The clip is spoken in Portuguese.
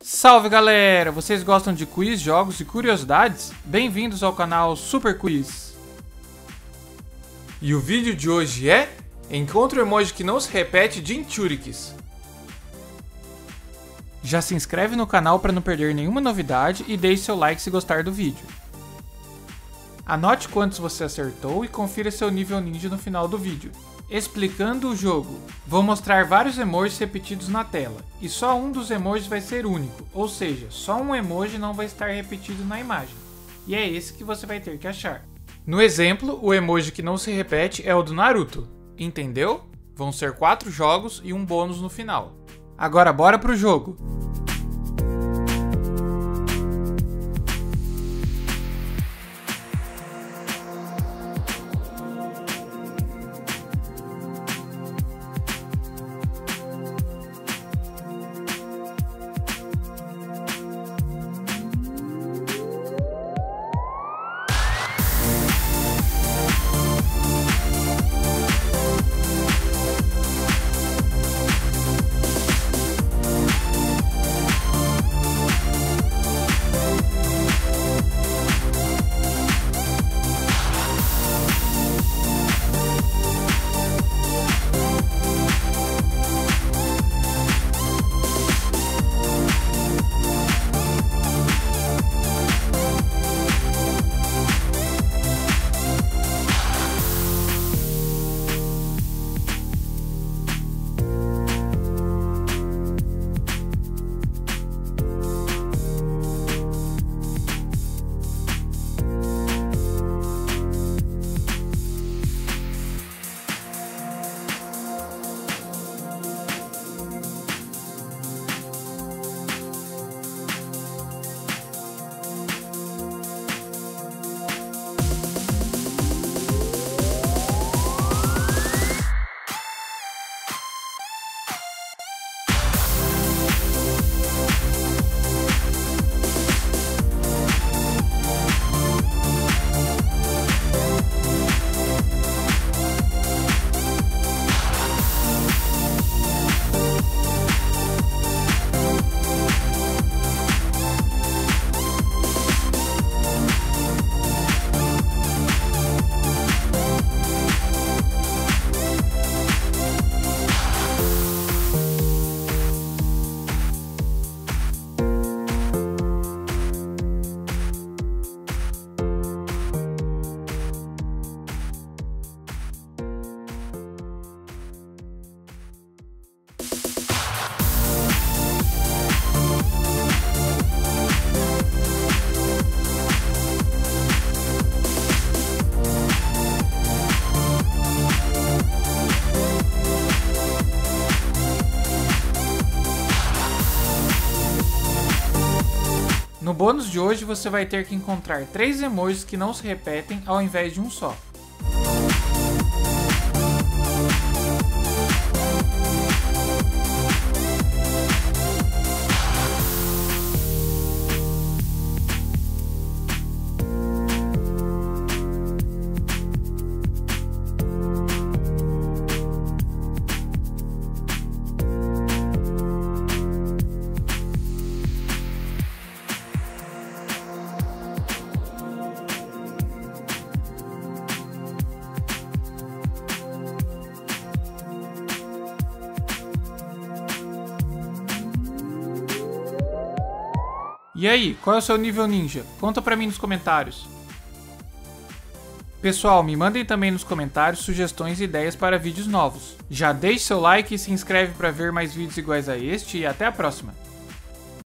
Salve galera! Vocês gostam de quiz, jogos e curiosidades? Bem-vindos ao canal Super Quiz! E o vídeo de hoje é Encontre o emoji que não se repete de Inturix. Já se inscreve no canal para não perder nenhuma novidade e deixe seu like se gostar do vídeo. Anote quantos você acertou e confira seu nível ninja no final do vídeo. Explicando o jogo, vou mostrar vários emojis repetidos na tela, e só um dos emojis vai ser único, ou seja, só um emoji não vai estar repetido na imagem, e é esse que você vai ter que achar. No exemplo, o emoji que não se repete é o do Naruto, entendeu? Vão ser quatro jogos e um bônus no final. Agora bora pro jogo! No bônus de hoje você vai ter que encontrar três emojis que não se repetem ao invés de um só. E aí, qual é o seu nível ninja? Conta pra mim nos comentários. Pessoal, me mandem também nos comentários sugestões e ideias para vídeos novos. Já deixe seu like e se inscreve para ver mais vídeos iguais a este e até a próxima!